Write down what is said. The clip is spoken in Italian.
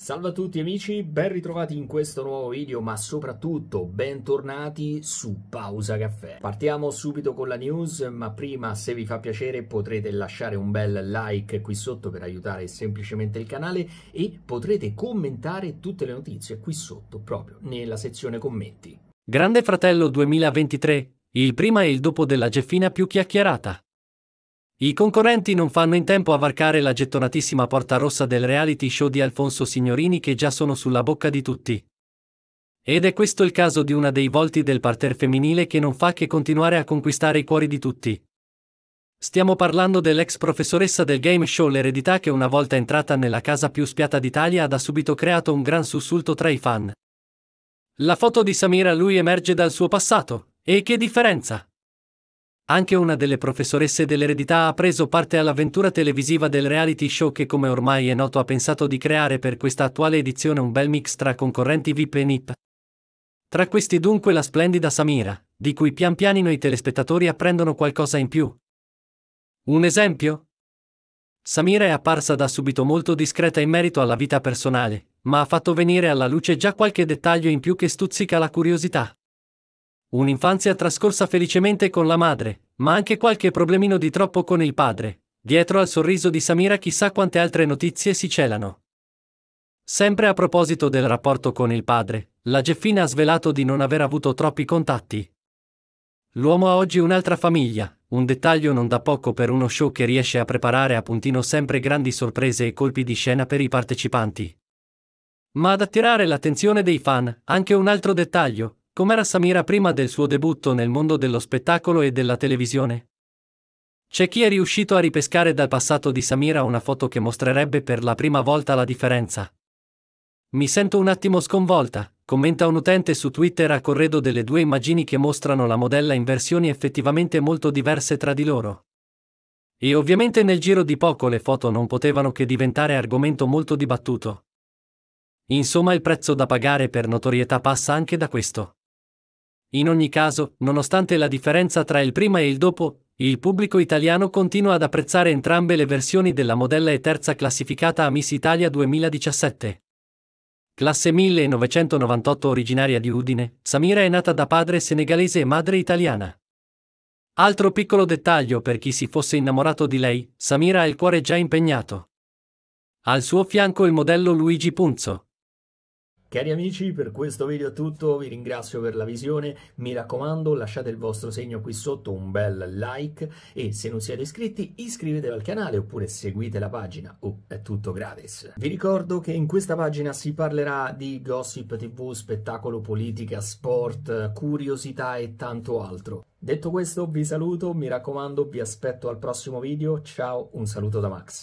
Salve a tutti amici, ben ritrovati in questo nuovo video, ma soprattutto bentornati su Pausa Caffè. Partiamo subito con la news, ma prima se vi fa piacere potrete lasciare un bel like qui sotto per aiutare semplicemente il canale e potrete commentare tutte le notizie qui sotto, proprio nella sezione commenti. Grande Fratello 2023, il prima e il dopo della Geffina più chiacchierata. I concorrenti non fanno in tempo a varcare la gettonatissima porta rossa del reality show di Alfonso Signorini che già sono sulla bocca di tutti. Ed è questo il caso di una dei volti del parterre femminile che non fa che continuare a conquistare i cuori di tutti. Stiamo parlando dell'ex professoressa del game show L'eredità che una volta entrata nella casa più spiata d'Italia ha subito creato un gran sussulto tra i fan. La foto di Samira lui emerge dal suo passato, e che differenza! Anche una delle professoresse dell'eredità ha preso parte all'avventura televisiva del reality show che come ormai è noto ha pensato di creare per questa attuale edizione un bel mix tra concorrenti VIP e NIP. Tra questi dunque la splendida Samira, di cui pian pianino i telespettatori apprendono qualcosa in più. Un esempio? Samira è apparsa da subito molto discreta in merito alla vita personale, ma ha fatto venire alla luce già qualche dettaglio in più che stuzzica la curiosità. Un'infanzia trascorsa felicemente con la madre, ma anche qualche problemino di troppo con il padre. Dietro al sorriso di Samira chissà quante altre notizie si celano. Sempre a proposito del rapporto con il padre, la Geffina ha svelato di non aver avuto troppi contatti. L'uomo ha oggi un'altra famiglia, un dettaglio non da poco per uno show che riesce a preparare a puntino sempre grandi sorprese e colpi di scena per i partecipanti. Ma ad attirare l'attenzione dei fan, anche un altro dettaglio, Com'era Samira prima del suo debutto nel mondo dello spettacolo e della televisione? C'è chi è riuscito a ripescare dal passato di Samira una foto che mostrerebbe per la prima volta la differenza. Mi sento un attimo sconvolta, commenta un utente su Twitter a corredo delle due immagini che mostrano la modella in versioni effettivamente molto diverse tra di loro. E ovviamente nel giro di poco le foto non potevano che diventare argomento molto dibattuto. Insomma il prezzo da pagare per notorietà passa anche da questo. In ogni caso, nonostante la differenza tra il prima e il dopo, il pubblico italiano continua ad apprezzare entrambe le versioni della modella e terza classificata a Miss Italia 2017. Classe 1998 originaria di Udine, Samira è nata da padre senegalese e madre italiana. Altro piccolo dettaglio per chi si fosse innamorato di lei, Samira ha il cuore già impegnato. Al suo fianco il modello Luigi Punzo, Cari amici, per questo video è tutto, vi ringrazio per la visione, mi raccomando lasciate il vostro segno qui sotto, un bel like e se non siete iscritti iscrivetevi al canale oppure seguite la pagina, oh, è tutto gratis. Vi ricordo che in questa pagina si parlerà di gossip tv, spettacolo, politica, sport, curiosità e tanto altro. Detto questo vi saluto, mi raccomando vi aspetto al prossimo video, ciao, un saluto da Max.